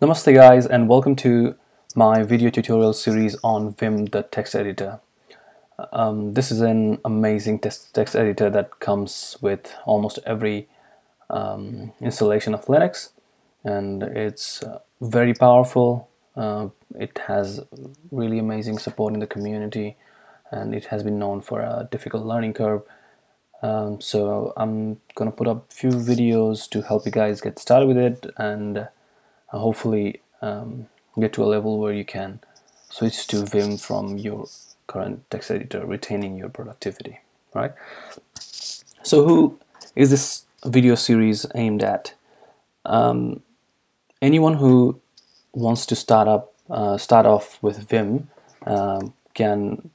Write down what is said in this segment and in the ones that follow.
Namaste guys and welcome to my video tutorial series on Vim the text editor. Um, this is an amazing text, editor that comes with almost every um, installation of Linux and it's uh, very powerful. Uh, it has really amazing support in the community and it has been known for a difficult learning curve. Um, so I'm gonna put up a few videos to help you guys get started with it and hopefully um, get to a level where you can switch to Vim from your current text editor, retaining your productivity, right? So who is this video series aimed at? Um, anyone who wants to start up, uh, start off with Vim um, can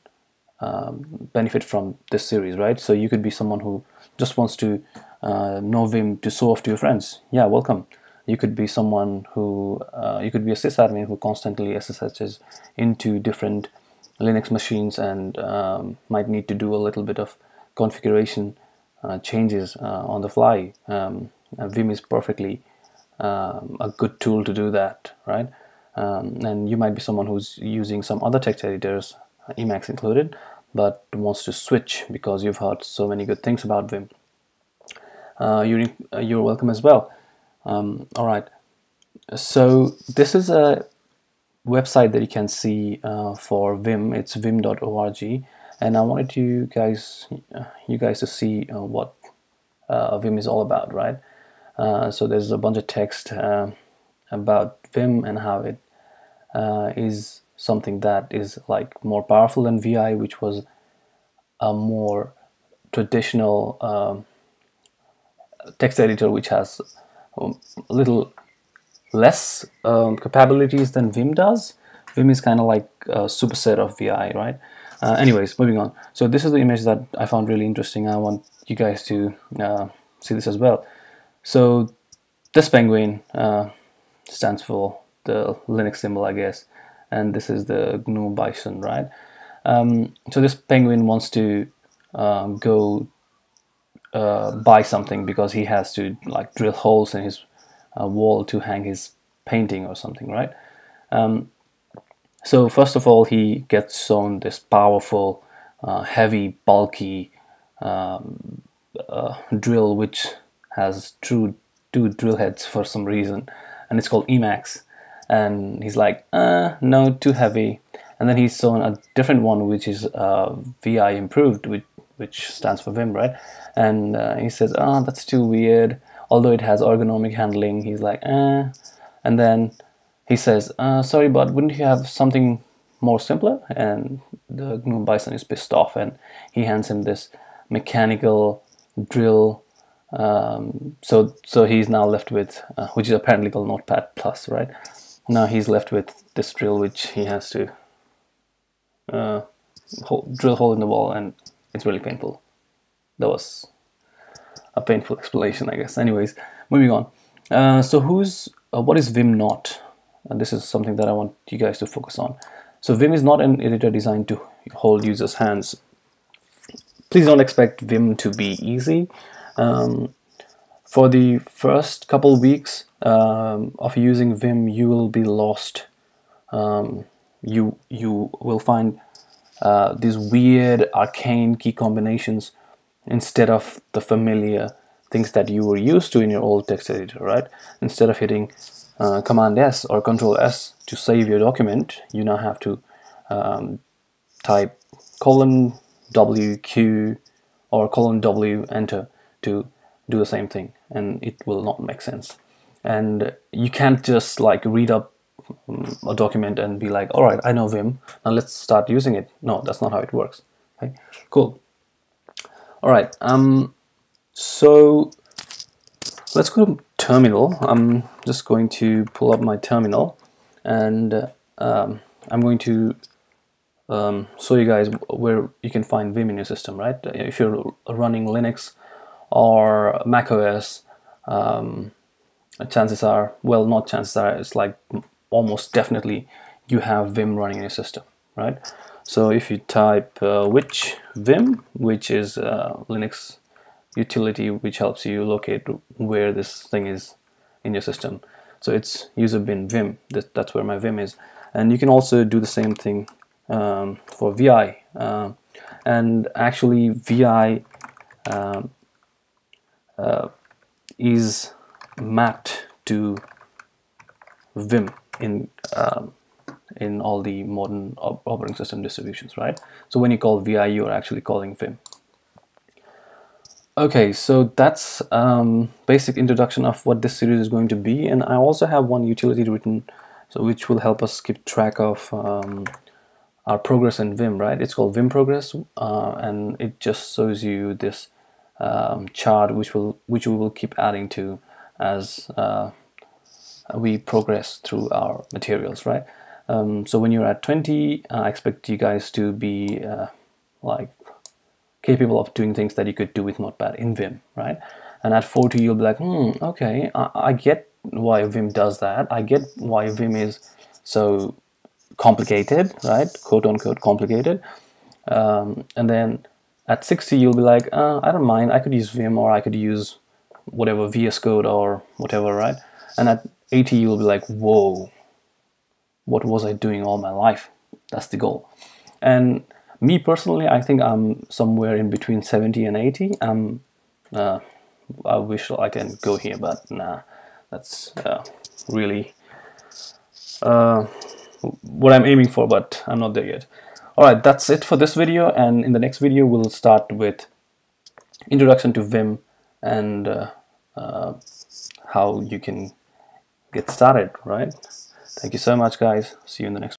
um, benefit from this series, right? So you could be someone who just wants to uh, know Vim to show off to your friends. Yeah, welcome you could be someone who uh, you could be a sysadmin who constantly SSHs into different Linux machines and um, might need to do a little bit of configuration uh, changes uh, on the fly. Um, Vim is perfectly um, a good tool to do that, right? Um, and you might be someone who's using some other text editors, Emacs included, but wants to switch because you've heard so many good things about Vim. Uh, you're, you're welcome as well. Um, all right, so this is a website that you can see uh, for Vim. It's vim.org, and I wanted you guys, uh, you guys to see uh, what uh, Vim is all about, right? Uh, so there's a bunch of text uh, about Vim and how it is something that is like more powerful than VI, which was a more traditional um, text editor, which has um, a little less um, capabilities than Vim does. Vim is kind of like a superset of VI, right? Uh, anyways, moving on. So this is the image that I found really interesting. I want you guys to uh, see this as well. So this penguin uh, stands for the Linux symbol, I guess, and this is the GNU Bison, right? Um, so this penguin wants to uh, go uh, buy something because he has to like drill holes in his uh, wall to hang his painting or something, right? Um, so first of all, he gets shown this powerful, uh, heavy, bulky um, uh, drill which has true two drill heads for some reason, and it's called Emacs. And he's like, uh, no, too heavy. And then he's shown a different one which is uh, VI improved, which which stands for Vim, right? And uh, he says, "Oh, that's too weird." Although it has ergonomic handling, he's like, "Eh." And then he says, uh, "Sorry, but wouldn't you have something more simpler?" And the GNU Bison is pissed off, and he hands him this mechanical drill. Um, so, so he's now left with, uh, which is apparently called Notepad Plus, right? Now he's left with this drill, which he has to uh, drill hole in the wall and it's really painful. That was a painful explanation, I guess. Anyways, moving on. Uh, so who's uh, what is Vim not? And this is something that I want you guys to focus on. So Vim is not an editor designed to hold users' hands. Please don't expect Vim to be easy. Um, for the first couple weeks um, of using Vim, you will be lost. Um, you you will find uh, these weird arcane key combinations instead of the familiar things that you were used to in your old text editor, right? Instead of hitting uh, Command S or Control S to save your document, you now have to um, type colon W Q or colon W enter to do the same thing, and it will not make sense. And you can't just like read up a document and be like, all right, I know Vim, now let's start using it. No, that's not how it works. Okay, cool. All right, um, so let's go to terminal. I'm just going to pull up my terminal and um, I'm going to um, show you guys where you can find Vim in your system, right? If you're running Linux or Mac OS, um, chances are, well, not chances are, it's like almost definitely you have Vim running in your system, right? So if you type uh, which Vim, which is uh, Linux utility which helps you locate where this thing is in your system. so it's user bin vim that, that's where my vim is and you can also do the same thing um, for vi uh, and actually vi um, uh, is mapped to vim in um, in all the modern operating system distributions right? So when you call vi you're actually calling vim Okay, so that's um, basic introduction of what this series is going to be. And I also have one utility written so which will help us keep track of um, our progress in Vim, right? It's called Vim progress uh, and it just shows you this um, chart which will which we will keep adding to as uh, we progress through our materials, right? Um, so when you're at 20, I expect you guys to be uh, like capable of doing things that you could do with Notepad in Vim, right? And at 40, you'll be like, hmm, okay, I, I get why Vim does that. I get why Vim is so complicated, right? Quote unquote complicated. Um, and then at 60, you'll be like, uh, I don't mind. I could use Vim or I could use whatever VS Code or whatever, right? And at 80, you'll be like, whoa, what was I doing all my life? That's the goal. And me personally, I think I'm somewhere in between 70 and 80. I'm, uh, I wish I can go here, but nah, that's uh, really uh, what I'm aiming for, but I'm not there yet. Alright, that's it for this video, and in the next video, we'll start with introduction to Vim and uh, uh, how you can get started, right? Thank you so much, guys. See you in the next